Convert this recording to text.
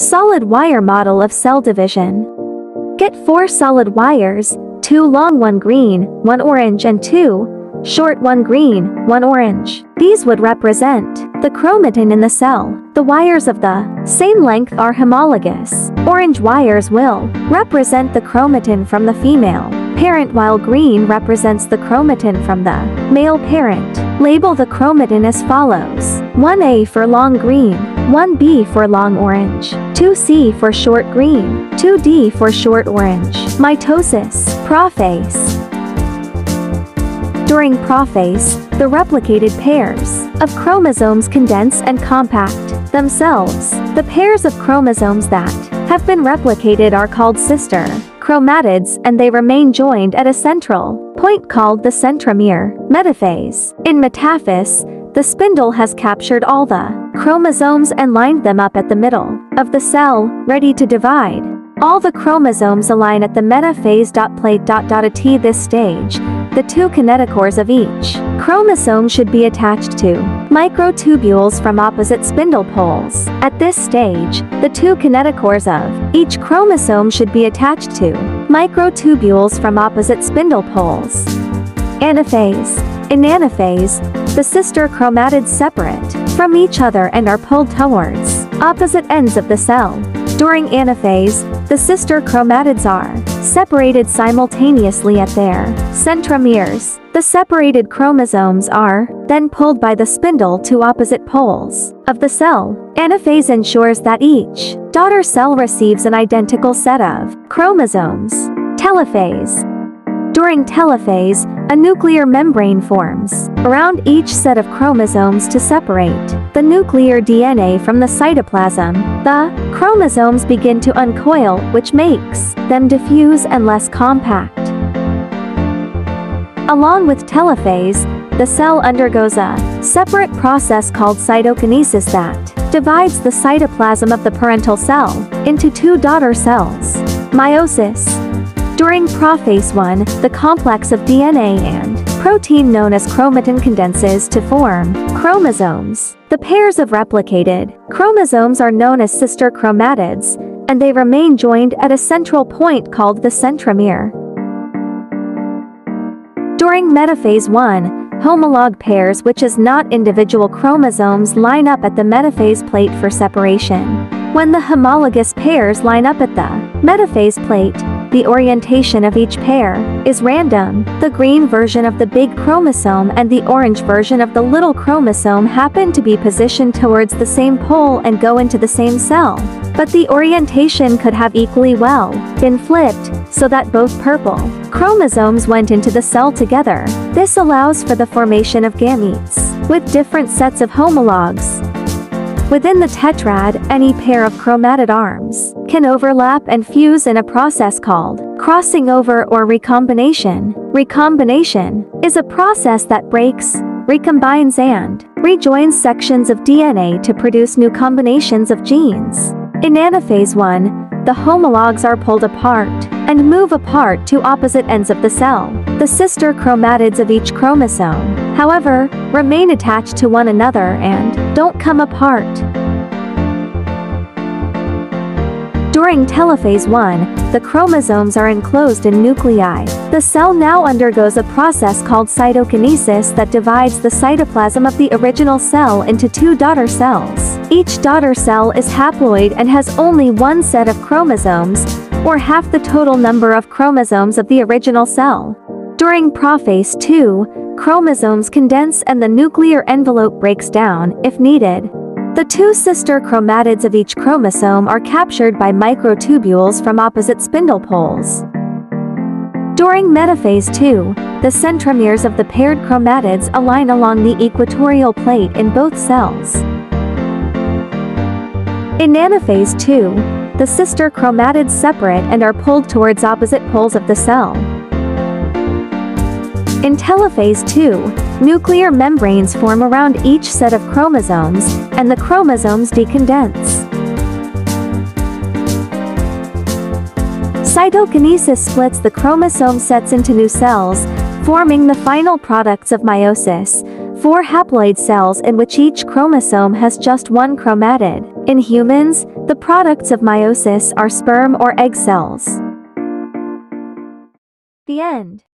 Solid wire model of cell division. Get 4 solid wires, 2 long 1 green, 1 orange and 2 short 1 green, 1 orange. These would represent the chromatin in the cell. The wires of the same length are homologous. Orange wires will represent the chromatin from the female parent while green represents the chromatin from the male parent. Label the chromatin as follows. 1A for long green, 1B for long orange, 2C for short green, 2D for short orange. Mitosis, prophase. During prophase, the replicated pairs of chromosomes condense and compact themselves. The pairs of chromosomes that have been replicated are called sister chromatids and they remain joined at a central point called the centromere. Metaphase. In metaphase, the spindle has captured all the chromosomes and lined them up at the middle of the cell, ready to divide. All the chromosomes align at the metaphase. Plate. At this stage, the two kinetochores of each chromosome should be attached to microtubules from opposite spindle poles. At this stage, the two kinetochores of each chromosome should be attached to microtubules from opposite spindle poles. Anaphase. In anaphase, the sister chromatids separate from each other and are pulled towards opposite ends of the cell. During anaphase, the sister chromatids are separated simultaneously at their centromeres. The separated chromosomes are then pulled by the spindle to opposite poles of the cell. Anaphase ensures that each daughter cell receives an identical set of chromosomes. Telophase during telophase, a nuclear membrane forms around each set of chromosomes to separate the nuclear DNA from the cytoplasm. The chromosomes begin to uncoil, which makes them diffuse and less compact. Along with telophase, the cell undergoes a separate process called cytokinesis that divides the cytoplasm of the parental cell into two daughter cells. Meiosis during prophase 1, the complex of DNA and protein known as chromatin condenses to form chromosomes. The pairs of replicated chromosomes are known as sister chromatids, and they remain joined at a central point called the centromere. During metaphase 1, homolog pairs which is not individual chromosomes line up at the metaphase plate for separation. When the homologous pairs line up at the metaphase plate, the orientation of each pair is random. The green version of the big chromosome and the orange version of the little chromosome happen to be positioned towards the same pole and go into the same cell. But the orientation could have equally well been flipped, so that both purple chromosomes went into the cell together. This allows for the formation of gametes with different sets of homologs. Within the tetrad, any pair of chromatid arms can overlap and fuse in a process called crossing over or recombination. Recombination is a process that breaks, recombines and rejoins sections of DNA to produce new combinations of genes. In anaphase 1, the homologs are pulled apart and move apart to opposite ends of the cell. The sister chromatids of each chromosome, however, remain attached to one another and don't come apart. During telophase 1, the chromosomes are enclosed in nuclei. The cell now undergoes a process called cytokinesis that divides the cytoplasm of the original cell into two daughter cells. Each daughter cell is haploid and has only one set of chromosomes, or half the total number of chromosomes of the original cell. During prophase 2, chromosomes condense and the nuclear envelope breaks down, if needed. The two sister chromatids of each chromosome are captured by microtubules from opposite spindle poles. During metaphase II, the centromeres of the paired chromatids align along the equatorial plate in both cells. In anaphase II, the sister chromatids separate and are pulled towards opposite poles of the cell. In telophase 2, nuclear membranes form around each set of chromosomes, and the chromosomes decondense. Cytokinesis splits the chromosome sets into new cells, forming the final products of meiosis, four haploid cells in which each chromosome has just one chromatid. In humans, The products of meiosis are sperm or egg cells. The end.